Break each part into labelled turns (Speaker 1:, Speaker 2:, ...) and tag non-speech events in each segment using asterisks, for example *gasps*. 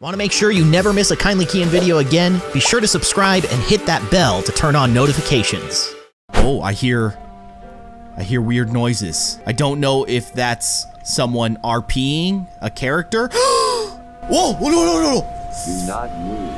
Speaker 1: Want to make sure you never miss a Kindly Keyin video again? Be sure to subscribe and hit that bell to turn on notifications.
Speaker 2: Oh, I hear I hear weird noises. I don't know if that's someone RPing a character. *gasps* Whoa, no, no, no, no.
Speaker 3: Do not move.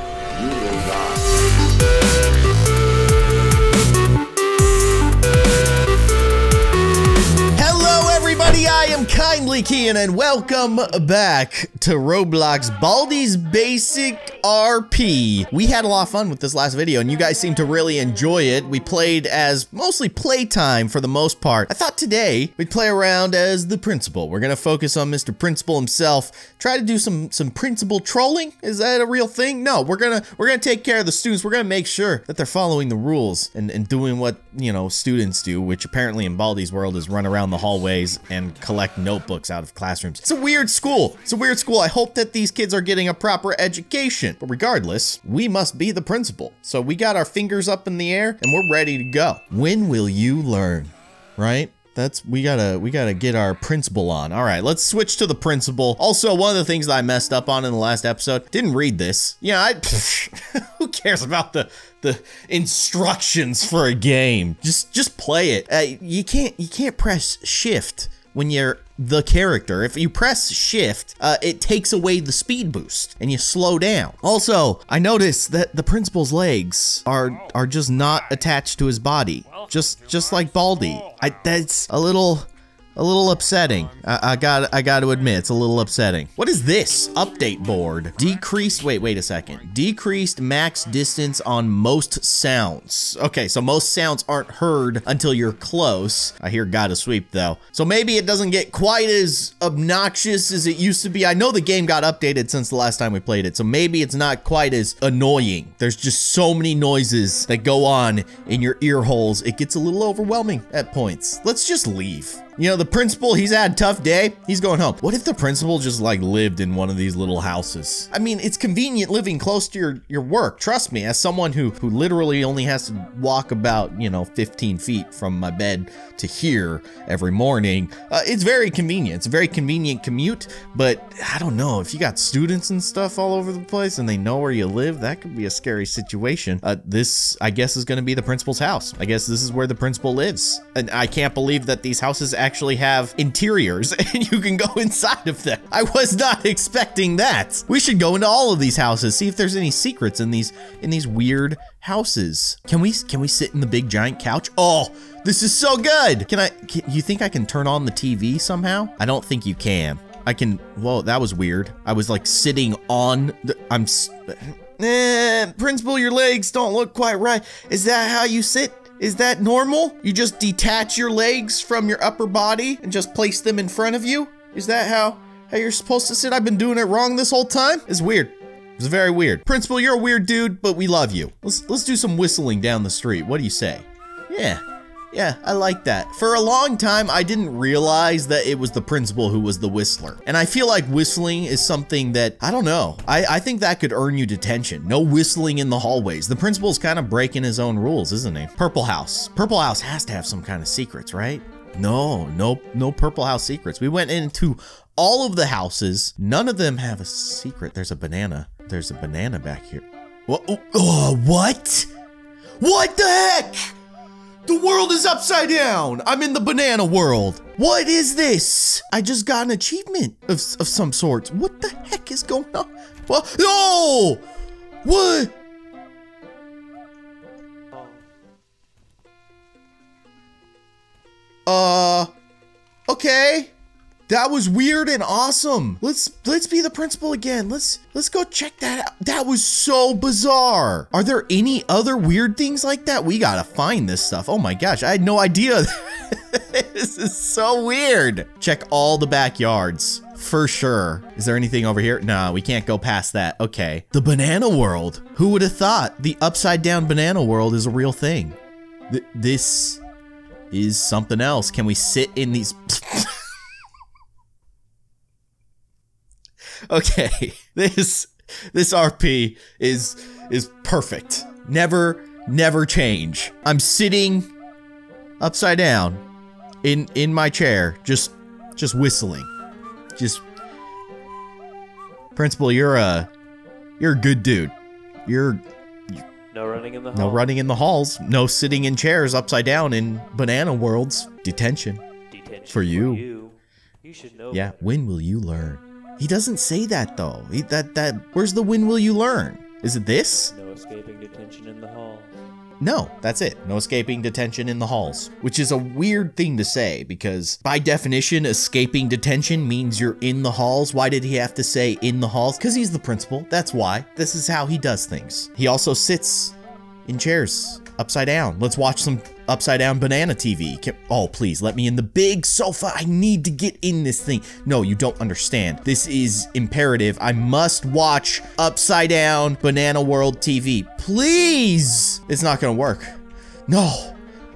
Speaker 2: Am Kindly Keyin, and welcome back to Roblox Baldi's Basic RP. We had a lot of fun with this last video, and you guys seem to really enjoy it. We played as mostly playtime for the most part. I thought today we'd play around as the principal. We're gonna focus on Mr. Principal himself. Try to do some some principal trolling. Is that a real thing? No, we're gonna we're gonna take care of the students. We're gonna make sure that they're following the rules and, and doing what you know students do, which apparently in Baldi's world is run around the hallways and collect notebooks out of classrooms. It's a weird school. It's a weird school. I hope that these kids are getting a proper education. But regardless, we must be the principal. So we got our fingers up in the air and we're ready to go. When will you learn? Right? That's we gotta we gotta get our principal on. All right, let's switch to the principal. Also, one of the things that I messed up on in the last episode didn't read this. Yeah, I *laughs* who cares about the the instructions for a game? Just just play it. Uh, you can't you can't press shift when you're the character. If you press shift, uh, it takes away the speed boost and you slow down. Also, I noticed that the principal's legs are are just not attached to his body. Just just like Baldi. I that's a little a little upsetting. I, I got I got to admit, it's a little upsetting. What is this update board? Decreased. Wait, wait a second. Decreased max distance on most sounds. Okay, so most sounds aren't heard until you're close. I hear gotta sweep though, so maybe it doesn't get quite as obnoxious as it used to be. I know the game got updated since the last time we played it, so maybe it's not quite as annoying. There's just so many noises that go on in your ear holes. It gets a little overwhelming at points. Let's just leave. You know, the principal, he's had a tough day. He's going home. What if the principal just like lived in one of these little houses? I mean, it's convenient living close to your, your work. Trust me, as someone who, who literally only has to walk about, you know, 15 feet from my bed to here every morning, uh, it's very convenient. It's a very convenient commute, but I don't know. If you got students and stuff all over the place and they know where you live, that could be a scary situation. Uh, this, I guess, is going to be the principal's house. I guess this is where the principal lives. And I can't believe that these houses actually have interiors *laughs* and you can go inside of them. I was not expecting that. We should go into all of these houses, see if there's any secrets in these in these weird houses. Can we can we sit in the big giant couch? Oh, this is so good. Can I can, you think I can turn on the TV somehow? I don't think you can. I can Whoa, that was weird. I was like sitting on the I'm Eh, principal, your legs don't look quite right. Is that how you sit? Is that normal? You just detach your legs from your upper body and just place them in front of you? Is that how, how you're supposed to sit? I've been doing it wrong this whole time? It's weird. It's very weird. Principal, you're a weird dude, but we love you. Let's let's do some whistling down the street. What do you say? Yeah. Yeah, I like that. For a long time, I didn't realize that it was the principal who was the whistler. And I feel like whistling is something that, I don't know, I, I think that could earn you detention. No whistling in the hallways. The principal's kind of breaking his own rules, isn't he? Purple House. Purple House has to have some kind of secrets, right? No, no, no Purple House secrets. We went into all of the houses. None of them have a secret. There's a banana. There's a banana back here. What? Oh, oh, what? What the heck? The world is upside down. I'm in the banana world. What is this? I just got an achievement of, of some sort. What the heck is going on? Well, no! What? Uh, okay. That was weird and awesome. Let's let's be the principal again. Let's let's go check that out. That was so bizarre. Are there any other weird things like that? We gotta find this stuff. Oh my gosh, I had no idea. *laughs* this is so weird. Check all the backyards for sure. Is there anything over here? No, we can't go past that. Okay. The banana world. Who would have thought the upside down banana world is a real thing? Th this is something else. Can we sit in these? Okay, *laughs* this this RP is is perfect. Never never change. I'm sitting upside down in in my chair, just just whistling. Just Principal, you're a You're a good dude. You're
Speaker 4: No running in the hall.
Speaker 2: no running in the halls, no sitting in chairs upside down in banana worlds. Detention.
Speaker 4: Detention
Speaker 2: For you.
Speaker 4: you. You should know.
Speaker 2: Yeah,
Speaker 4: better.
Speaker 2: when will you learn? He doesn't say that though. He, that that where's the when will you learn? Is it this?
Speaker 4: No escaping detention in the hall.
Speaker 2: No, that's it. No escaping detention in the halls. Which is a weird thing to say because, by definition, escaping detention means you're in the halls. Why did he have to say in the halls? Because he's the principal. That's why. This is how he does things. He also sits in chairs upside down. Let's watch some upside down banana TV. Can- oh, please let me in the big sofa. I need to get in this thing. No, you don't understand. This is imperative. I must watch upside down banana world TV. Please. It's not going to work. No.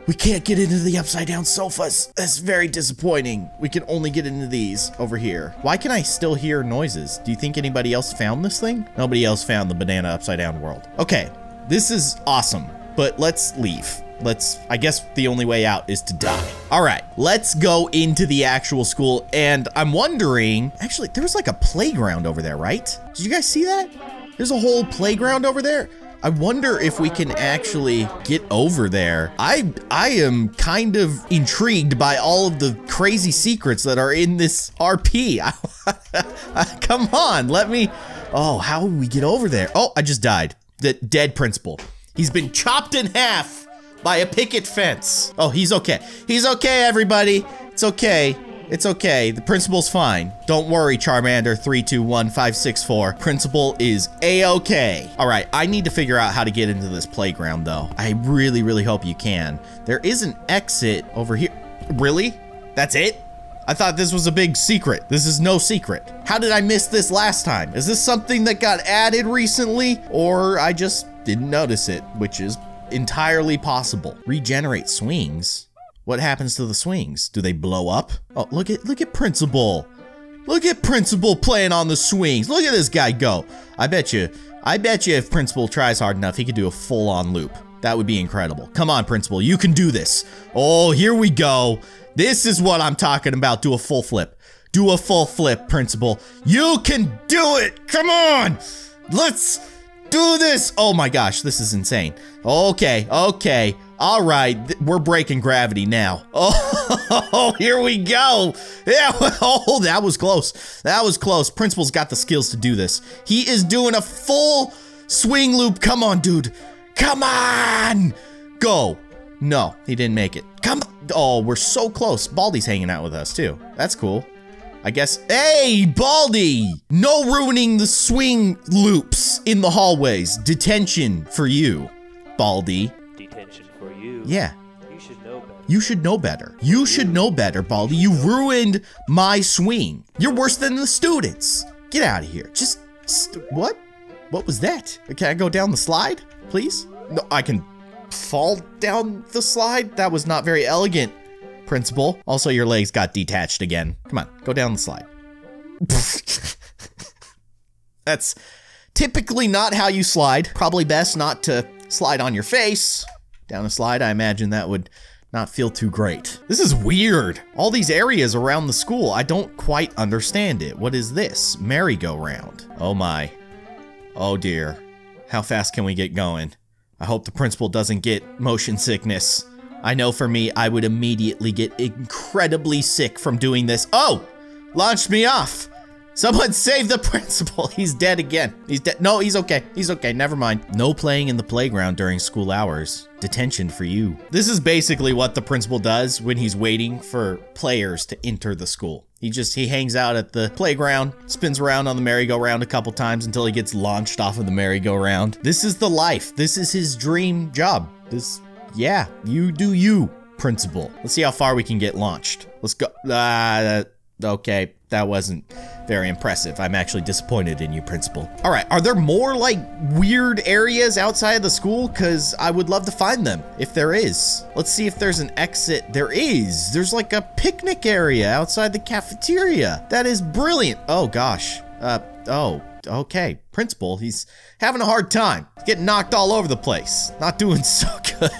Speaker 2: We can't get into the upside down sofas. That's very disappointing. We can only get into these over here. Why can I still hear noises? Do you think anybody else found this thing? Nobody else found the banana upside down world. Okay, this is awesome, but let's leave. Let's, I guess the only way out is to die. All right, let's go into the actual school. And I'm wondering, actually, there was like a playground over there, right? Did you guys see that? There's a whole playground over there. I wonder if we can actually get over there. I I am kind of intrigued by all of the crazy secrets that are in this RP. *laughs* Come on, let me. Oh, how would we get over there? Oh, I just died. The dead principal. He's been chopped in half by a picket fence. Oh, he's okay. He's okay, everybody. It's okay. It's okay. The principal's fine. Don't worry, Charmander 321564. Principal is a-okay. All right, I need to figure out how to get into this playground though. I really, really hope you can. There is an exit over here. Really? That's it? I thought this was a big secret. This is no secret. How did I miss this last time? Is this something that got added recently? Or I just didn't notice it, which is entirely possible. Regenerate swings? What happens to the swings? Do they blow up? Oh, look at look at Principal. Look at Principal playing on the swings. Look at this guy go. I bet you, I bet you if Principal tries hard enough, he could do a full-on loop. That would be incredible. Come on, Principal, you can do this. Oh, here we go. This is what I'm talking about. Do a full flip. Do a full flip, Principal. You can do it. Come on. Let's do this. Oh my gosh, this is insane. Okay, okay. All right, we're breaking gravity now. *laughs* Oh, here we go. Yeah, *laughs* oh, that was close. That was close. Principal's got the skills to do this. He is doing a full swing loop. Come on, dude. Come on. Go. No, he didn't make it. Come. Oh, we're so close. Baldi's hanging out with us too. That's cool. I guess. Hey, Baldi! No ruining the swing loops in the hallways. Detention for you, Baldi.
Speaker 4: Detention for you.
Speaker 2: Yeah,
Speaker 4: You should know better.
Speaker 2: you should know better. You should know better, Baldi. You ruined my swing. You're worse than the students. Get out of here. Just st- what? What was that? Can I go down the slide, please? No, I can fall down the slide. That was not very elegant, Principal. Also, your legs got detached again. Come on, go down the slide. That's typically not how you slide. Probably best not to slide on your face. Down a slide, I imagine that would not feel too great. This is weird. All these areas around the school, I don't quite understand it. What is this? Merry-go-round. Oh my. Oh dear. How fast can we get going? I hope the principal doesn't get motion sickness. I know for me, I would immediately get incredibly sick from doing this. Oh! Launched me off! Someone *laughs* save the principal. *laughs* He's dead again. He's dead. No, he's okay. He's okay. Never mind. No playing in the playground during school hours. Detention for you. This is basically what the principal does when he's waiting for players to enter the school. He just he hangs out at the playground, spins around on the merry-go-round a couple times until he gets launched off of the merry-go-round. This is the life. This is his dream job. This yeah, you do you, principal. Let's see how far we can get launched. Let's go. Ah, okay, that wasn't very impressive. I'm actually disappointed in you, principal. All right, are there more like weird areas outside of the school? Because I would love to find them if there is. Let's see if there's an exit. There is. There's like a picnic area outside the cafeteria. That is brilliant. Oh gosh. Uh, oh, okay. Principal, he's having a hard time. He's getting knocked all over the place. Not doing *laughs* so good.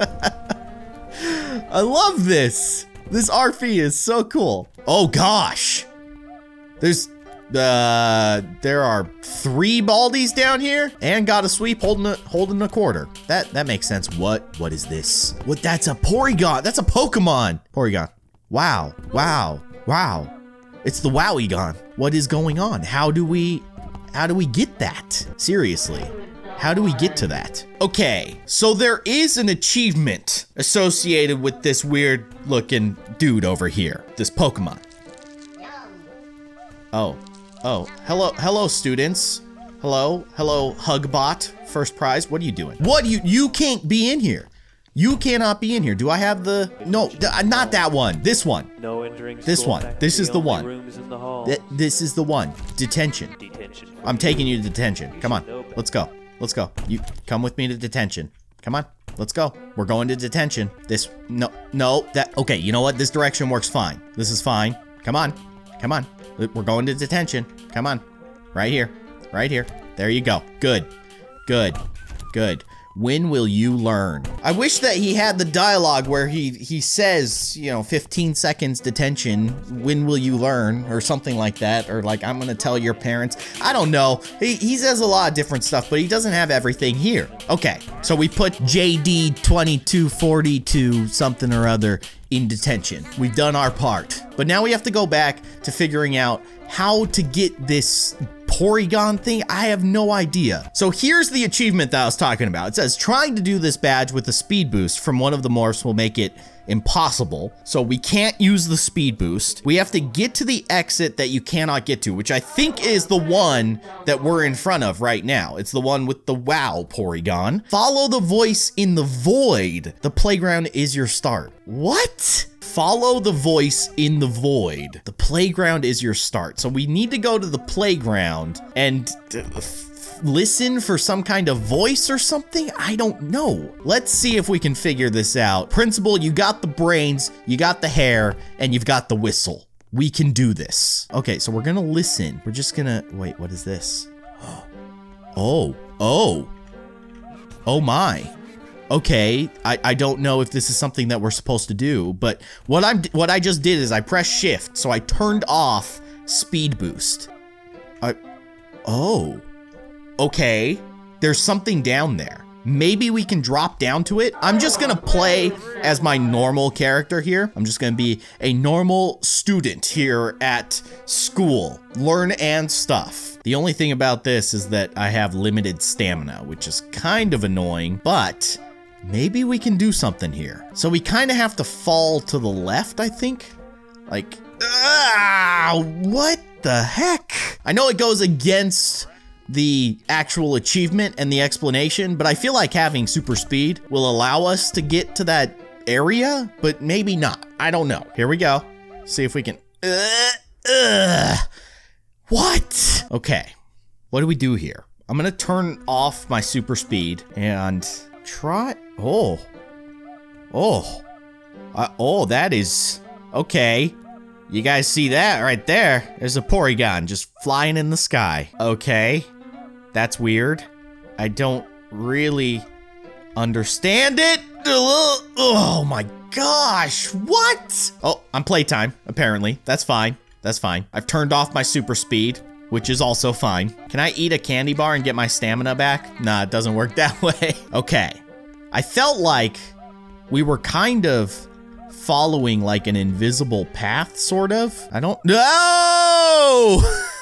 Speaker 2: *laughs* I love this. This RP is so cool. Oh gosh. There's Uh, there are three Baldis down here, and Gotta Sweep holding a holding a quarter. That that makes sense. What what is this? What? That's a Porygon. That's a Pokemon. Porygon. Wow. Wow. Wow. It's the Wowie What is going on? How do we how do we get that? Seriously. How do we get to that? Okay, so there is an achievement associated with this weird looking dude over here, this Pokemon. Oh, oh, hello, hello students. Hello, hello, Hugbot, first prize. What are you doing? What, you, you can't be in here. You cannot be in here. Do I have the, no, uh, not that one, this one.
Speaker 4: No entering
Speaker 2: This one. This is the one.
Speaker 4: Rooms in the hall.
Speaker 2: Th- this is the one, detention. I'm taking you to detention. Come on. Let's go. Let's go. You come with me to detention. Come on. Let's go. We're going to detention. This no no that okay, you know what? This direction works fine. This is fine. Come on. Come on. We're going to detention. Come on. Right here. Right here. There you go. Good. Good. Good. When will you learn? I wish that he had the dialogue where he he says, you know, 15 seconds detention. When will you learn, or something like that, or like I'm gonna tell your parents. I don't know. He he says a lot of different stuff, but he doesn't have everything here. Okay, so we put JD 2242 something or other in detention. We've done our part, but now we have to go back to figuring out how to get this Porygon thing? I have no idea. So here's the achievement that I was talking about. It says trying to do this badge with a speed boost from one of the morphs will make it impossible. So we can't use the speed boost. We have to get to the exit that you cannot get to, which I think is the one that we're in front of right now. It's the one with the wow Porygon. Follow the voice in the void. The playground is your start. What? Follow the voice in the void. The playground is your start. So we need to go to the playground and uh, listen for some kind of voice or something? I don't know. Let's see if we can figure this out. Principal, you got the brains, you got the hair, and you've got the whistle. We can do this. Okay, so we're gonna listen. We're just gonna, wait, what is this? *gasps* Oh, oh, oh my. Okay, I, I don't know if this is something that we're supposed to do, but what I'm what I just did is I pressed shift, so I turned off speed boost. I, oh, okay. There's something down there. Maybe we can drop down to it. I'm just gonna play as my normal character here. I'm just gonna be a normal student here at school. Learn and stuff. The only thing about this is that I have limited stamina, which is kind of annoying, but maybe we can do something here. So we kind of have to fall to the left, I think. Like, ah, what the heck? I know it goes against the actual achievement and the explanation, but I feel like having super speed will allow us to get to that area, but maybe not. I don't know. Here we go. See if we can. Uh, uh, what? Okay. What do we do here? I'm gonna turn off my super speed and try. Oh. Oh. Uh, oh, that is. Okay. You guys see that right there? There's a Porygon just flying in the sky. Okay. That's weird. I don't really understand it. Oh my gosh. What? Oh, I'm playtime, apparently. That's fine. That's fine. I've turned off my super speed, which is also fine. Can I eat a candy bar and get my stamina back? Nah, it doesn't work *laughs* that way. okay. I felt like we were kind of following like an invisible path, sort of. I don't. No! *laughs*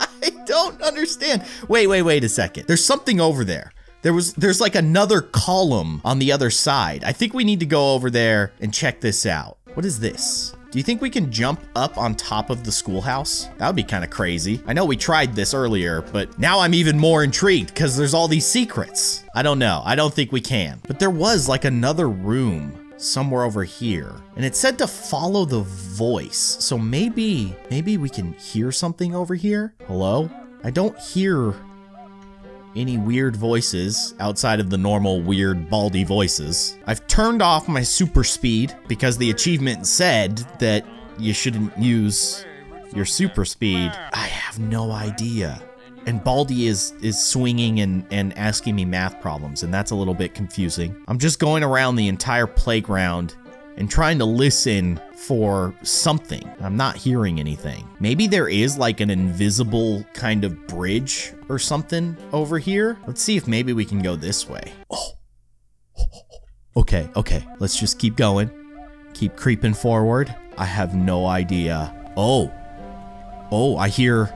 Speaker 2: *laughs* I don't understand. Wait, wait, wait a second. There's something over there. There was there's like another column on the other side. I think we need to go over there and check this out. What is this? Do you think we can jump up on top of the schoolhouse? That would be kind of crazy. I know we tried this earlier, but now I'm even more intrigued because there's all these secrets. I don't know. I don't think we can. But there was like another room somewhere over here. And it said to follow the voice. So maybe, maybe we can hear something over here? Hello? I don't hear any weird voices outside of the normal weird Baldi voices. I've turned off my super speed because the achievement said that you shouldn't use your super speed. I have no idea. And Baldi is is swinging and and asking me math problems and that's a little bit confusing. I'm just going around the entire playground and trying to listen for something. I'm not hearing anything. Maybe there is like an invisible kind of bridge or something over here. Let's see if maybe we can go this way. Oh. *gasps* Okay, okay. Let's just keep going. Keep creeping forward. I have no idea. Oh. Oh, I hear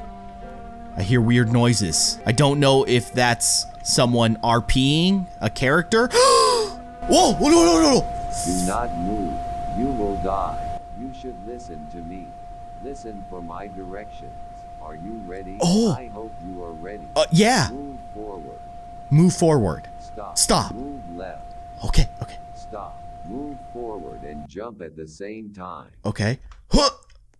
Speaker 2: I hear weird noises. I don't know if that's someone RPing a character. *gasps* Whoa! No, no, no, no!
Speaker 3: Do not move. You will die. You should listen to me. Listen for my directions. Are you ready?
Speaker 2: Oh.
Speaker 3: I hope you are ready.
Speaker 2: Uh, yeah.
Speaker 3: Move forward.
Speaker 2: Move forward.
Speaker 3: Stop.
Speaker 2: Stop.
Speaker 3: Move left.
Speaker 2: Okay, okay,
Speaker 3: Stop. Move forward and jump at the same time.
Speaker 2: okay. Huh!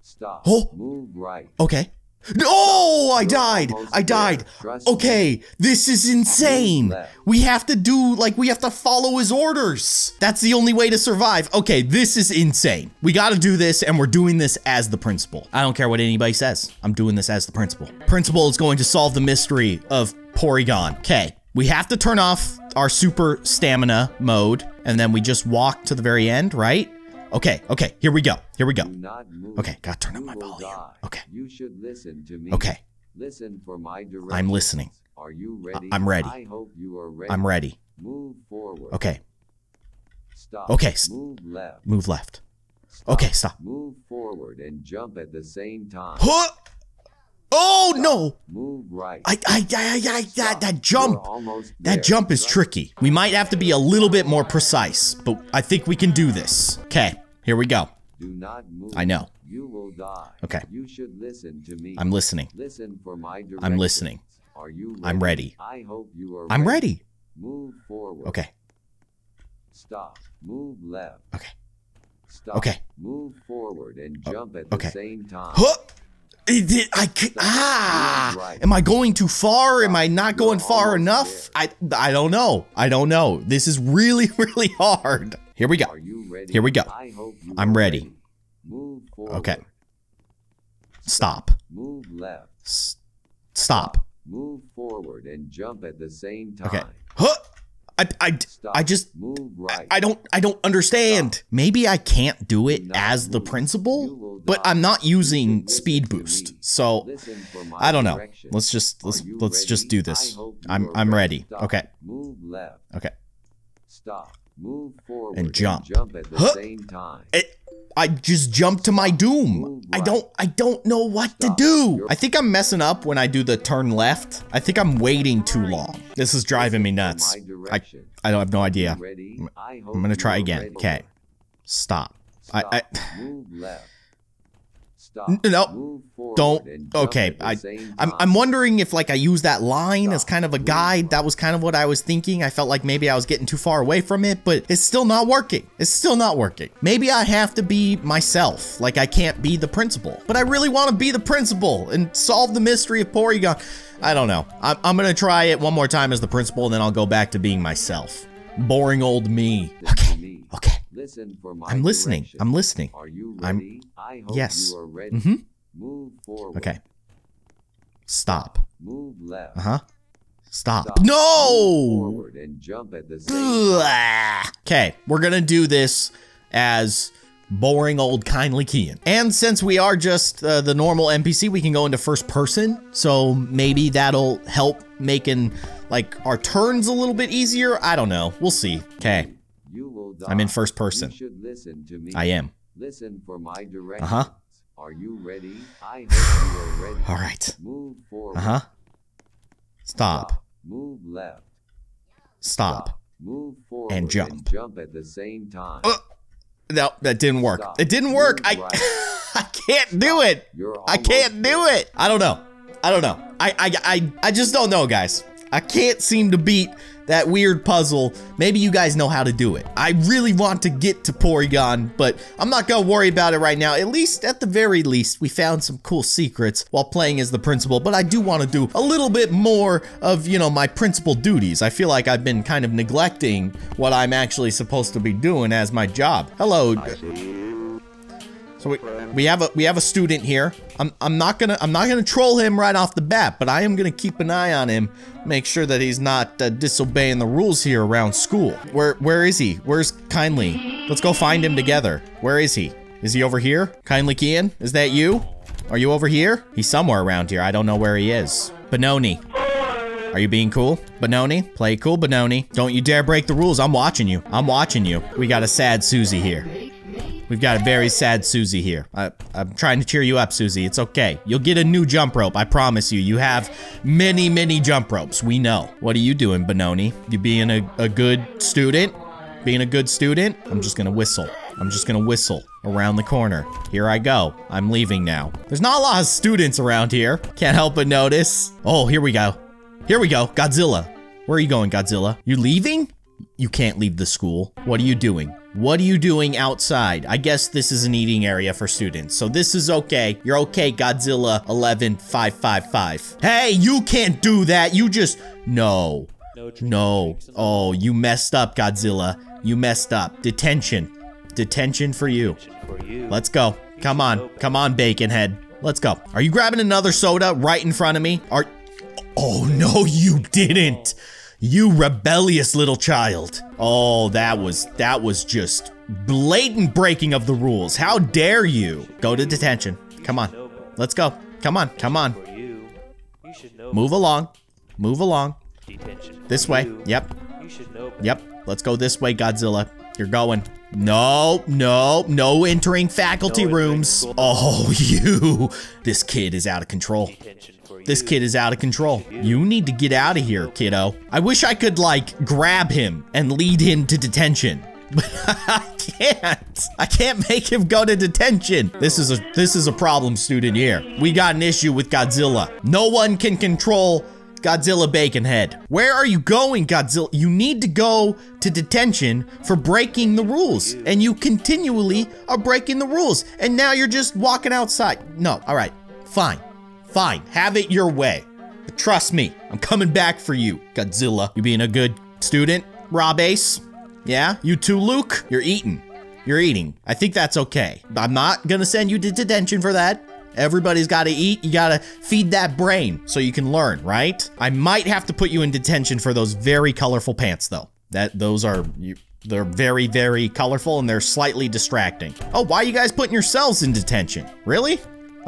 Speaker 3: Stop.
Speaker 2: Oh.
Speaker 3: Move right.
Speaker 2: Okay. No, I died. I died.
Speaker 3: there. Trust me.
Speaker 2: Okay, this is insane. We have to do, like, we have to follow his orders. That's the only way to survive. Okay, this is insane. We got to do this, and we're doing this as the principal. I don't care what anybody says. I'm doing this as the principal. Principal is going to solve the mystery of Porygon. Okay, we have to turn off our super stamina mode, and then we just walk to the very end, right? Okay, okay, here we go. Here we go.
Speaker 3: Do not move.
Speaker 2: Okay, gotta turn up my volume. Okay.
Speaker 3: You should listen to me.
Speaker 2: Okay,
Speaker 3: Listen for my directions.
Speaker 2: I'm listening.
Speaker 3: Are you ready?
Speaker 2: I'm ready.
Speaker 3: I hope you are ready.
Speaker 2: I'm ready.
Speaker 3: Move forward.
Speaker 2: Okay,
Speaker 3: Stop.
Speaker 2: Okay,
Speaker 3: Move left.
Speaker 2: move left.
Speaker 3: Stop.
Speaker 2: Okay, stop.
Speaker 3: Move forward and jump at the same time.
Speaker 2: Huh! Oh no!
Speaker 3: Move right.
Speaker 2: I, I, I, I, I that, that jump, that jump is tricky. We might have to be a little bit more precise, but I think we can do this. Okay, here we go.
Speaker 3: Do not move.
Speaker 2: I know.
Speaker 3: You will die.
Speaker 2: Okay.
Speaker 3: You should listen to me.
Speaker 2: I'm listening.
Speaker 3: Listen for my directions.
Speaker 2: I'm listening.
Speaker 3: Are you ready?
Speaker 2: I'm ready.
Speaker 3: I hope you are
Speaker 2: I'm ready.
Speaker 3: Move forward.
Speaker 2: Okay,
Speaker 3: Stop. Move left.
Speaker 2: okay.
Speaker 3: Stop.
Speaker 2: Okay.
Speaker 3: Move forward and oh, jump at the same time.
Speaker 2: Huh! It did- I ah! Am I going too far? Am I not going far enough? I I don't know. I don't know. This is really *laughs* really hard. Here we go.
Speaker 3: Are you ready?
Speaker 2: Here we go. i'm ready. Okay. Stop.
Speaker 3: Move left.
Speaker 2: S- stop.
Speaker 3: Move forward and jump at the same time.
Speaker 2: Okay. Huh! I I I just. I don't I don't understand. Maybe I can't do it as the principal, but. I'm not using speed boost. So
Speaker 3: Listen for my
Speaker 2: I don't know. Let's just let's let's just do this. I'm I'm ready. Okay.
Speaker 3: Move left.
Speaker 2: Okay.
Speaker 3: Stop. Move forward
Speaker 2: And jump.
Speaker 3: jump at the
Speaker 2: Huh.
Speaker 3: same time.
Speaker 2: It, I just jumped to my doom. I don't I don't know what to do. I think I'm messing up when I do the turn left. I think I'm waiting too long. This is driving me nuts. I. I don't have no idea. I'm gonna try again. Okay. Stop. I,
Speaker 3: Stop.
Speaker 2: I
Speaker 3: Move left. Stop.
Speaker 2: No. Don't. okay. I, I'm. I'm wondering if like i use that line as kind of a guide. that was kind of what i was thinking. I felt like maybe i was getting too far away from it but it's still not working. It's still not working. Maybe i have to be myself. Like i can't be the principal. But i really want to be the principal and solve the mystery of porygon. I don't know. I'm, I'm gonna try it one more time as the principal and then i'll go back to being myself. Boring old me. Okay. okay.
Speaker 3: Listen for my
Speaker 2: i'm listening. I'm listening.
Speaker 3: Are you ready?
Speaker 2: I'm-
Speaker 3: I hope
Speaker 2: yes.
Speaker 3: you are ready.
Speaker 2: mm-hmm
Speaker 3: Move forward.
Speaker 2: okay stop
Speaker 3: Move left.
Speaker 2: uh-huh stop,
Speaker 3: Stop.
Speaker 2: no
Speaker 3: forward and jump at the same.
Speaker 2: Okay, we're gonna do this as boring old kindly Keyin. And since we are just uh, the normal NPC, we can go into first person. So maybe that'll help making like our turns a little bit easier. I don't know. We'll see. Okay,
Speaker 3: You will die.
Speaker 2: I'm in first person.
Speaker 3: You should listen to me.
Speaker 2: I am.
Speaker 3: Listen for my directions.
Speaker 2: Uh-huh.
Speaker 3: Are you ready? I hope you are ready.
Speaker 2: All right.
Speaker 3: Move forward.
Speaker 2: Uh huh. Stop.
Speaker 3: Move left.
Speaker 2: Stop.
Speaker 3: Move forward
Speaker 2: And jump.
Speaker 3: jump at the same time.
Speaker 2: Uh, No, that didn't work.
Speaker 3: Stop.
Speaker 2: It didn't work. I
Speaker 3: right. *laughs*
Speaker 2: I can't do it. I can't do it. I don't know. I don't know. I, I I I just don't know, guys. I can't seem to beat that weird puzzle. Maybe you guys know how to do it. I really want to get to Porygon, but I'm not gonna worry about it right now. At least, at the very least, we found some cool secrets while playing as the principal, but I do want to do a little bit more of, you know, my principal duties. I feel like I've been kind of neglecting what I'm actually supposed to be doing as my job. Hello. So we, we have a we have a student here. I'm I'm not gonna I'm not gonna troll him right off the bat, but I am gonna keep an eye on him, make sure that he's not uh, disobeying the rules here around school. Where where is he? Where's Kindly? Let's go find him together. Where is he? Is he over here? Kindly Keyin, is that you? Are you over here? He's somewhere around here. I don't know where he is. Benoni. Are you being cool? Benoni? Play cool, Benoni. Don't you dare break the rules. I'm watching you. I'm watching you. We got a sad Susie here. We've got a very sad Susie here. I, I'm trying to cheer you up, Susie. It's okay. You'll get a new jump rope. I promise you. You have many, many jump ropes. We know. What are you doing, Benoni? You being a, a good student? Being a good student? I'm just gonna whistle. I'm just gonna whistle around the corner. Here I go. I'm leaving now. There's not a lot of students around here. Can't help but notice. Oh, here we go. Here we go. Godzilla. Where are you going, Godzilla? You leaving? You can't leave the school. What are you doing? What are you doing outside? I guess this is an eating area for students, so this is okay. You're okay, Godzilla 11555. Hey, you can't do that. You just... No.
Speaker 4: No
Speaker 2: No.
Speaker 4: drinks in the
Speaker 2: Oh, you messed up, Godzilla. You messed up. Detention. Detention for you.
Speaker 4: for you.
Speaker 2: Let's go. Come on. Come on, Baconhead. Let's go. Are you grabbing another soda right in front of me? Are... Oh, no, you didn't. You rebellious little child. Oh, that was, that was just blatant breaking of the rules. How dare you? Go to detention. Come on. Let's go. Come on. Come on.
Speaker 4: For you. You should know
Speaker 2: Move along. Move along.
Speaker 4: detention.
Speaker 2: This way. Yep.
Speaker 4: You should know better.
Speaker 2: Yep. Let's go this way, Godzilla. You're going. No, no, no entering faculty
Speaker 4: No
Speaker 2: rooms. Oh, *laughs* you. This kid is out of control.
Speaker 4: Detention
Speaker 2: This kid is out of control. You need to get out of here, kiddo. I wish I could, like, grab him and lead him to detention. *laughs* But I can't. I can't make him go to detention. This is a this is a problem student here. We got an issue with Godzilla. No one can control Godzilla Baconhead. Where are you going, Godzilla? You need to go to detention for breaking the rules. And you continually are breaking the rules. And now you're just walking outside. No, all right. Fine. Fine. Have it your way. But trust me, I'm coming back for you, Godzilla. You being a good student, Rob Ace? Yeah? You too, Luke? You're eating. You're eating. I think that's okay. I'm not gonna send you to detention for that. Everybody's gotta eat. You gotta feed that brain so you can learn, right? I might have to put you in detention for those very colorful pants, though. That those are you, they're very, very colorful and they're slightly distracting. Oh, why are you guys putting yourselves in detention? Really?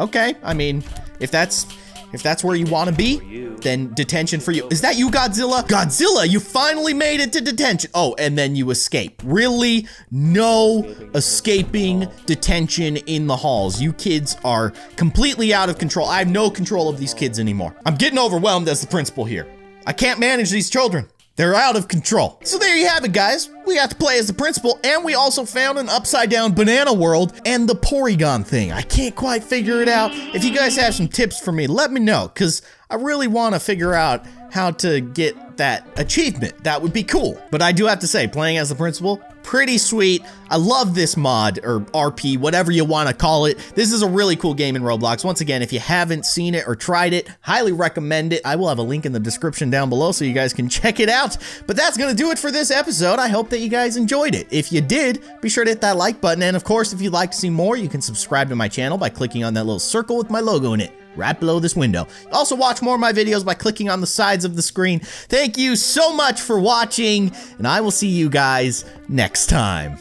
Speaker 2: Okay. I mean, if that's if that's where you want to be, then detention for you. Is that you, Godzilla? Godzilla, you finally made it to detention. Oh, and then you escape. Really? No escaping detention in the halls. You kids are completely out of control. I have no control of these kids anymore. I'm getting overwhelmed as the principal here. I can't manage these children. They're out of control. So there you have it, guys. We got to play as the principal, and we also found an upside down banana world and the Porygon thing. I can't quite figure it out. If you guys have some tips for me, let me know, because I really want to figure out how to get that achievement. That would be cool. But I do have to say, playing as the principal, pretty sweet. I love this mod or RP, whatever you want to call it. This is a really cool game in Roblox. Once again, if you haven't seen it or tried it, highly recommend it. I will have a link in the description down below so you guys can *laughs* check it out. But that's going to do it for this episode. I hope that you guys enjoyed it. If you did, be sure to hit that like button. And of course, if you'd like to see more, you can subscribe to my channel by clicking on that little circle with my logo in it right below this window. Also watch more of my videos by clicking on the sides of the screen. Thank you so much for watching, and I will see you guys next time.